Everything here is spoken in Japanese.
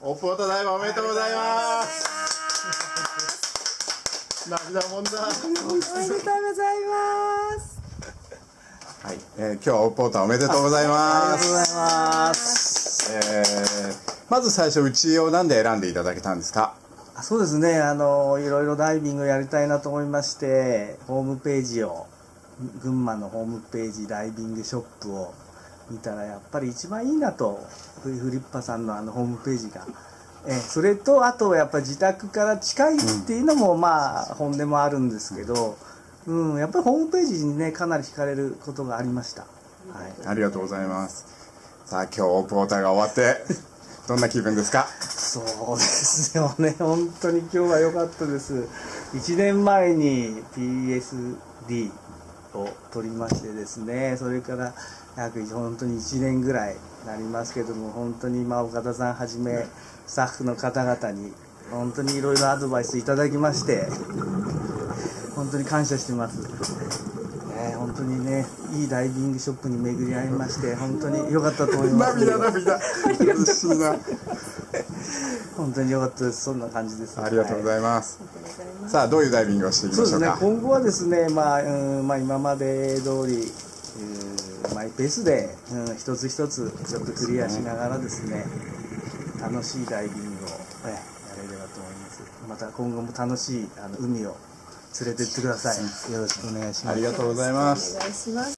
オープンただいまおめでとうございます。涙もんだおめでとうございますはい、えー、今日はオープンオーターおめでとうございます。ありがとうございますえー、まず最初うちをなんで選んでいただけたんですか？あそうですね。あのいろいろダイビングやりたいなと思いましてホームページを群馬のホームページダイビングショップを見たらやっぱり一番いいなとフリッパさんのあのホームページが。えそれとあとやっぱり自宅から近いっていうのもまあ本音もあるんですけど、うん、やっぱりホームページにねかなり惹かれることがありました、はい、ありがとうございます。さあ今日オープンオーターが終わって どんな気分ですか？そうですよね。本当に今日は良かったです。1年前に PSD を取りましてですねそれから約本当に1年ぐらいなりますけども本当に今岡田さんはじめスタッフの方々に本当にいろいろアドバイスいただきまして本当に感謝してます、ね、本当にねいいダイビングショップに巡り合いまして本当に良かったと思います。涙涙。嬉しいな本当に良かったです。そんな感じですありがとうございます、さあどういうダイビングをしていきそうですね。ましょうか今後はですねまあ、うんまあ、今まで通り、うんマイペースで、うん、一つ一つちょっとクリアしながらですね楽しいダイビングを、えやれればと思います。また今後も楽しいあの海を連れてってください。よろしくお願いします。ありがとうございます。お願いします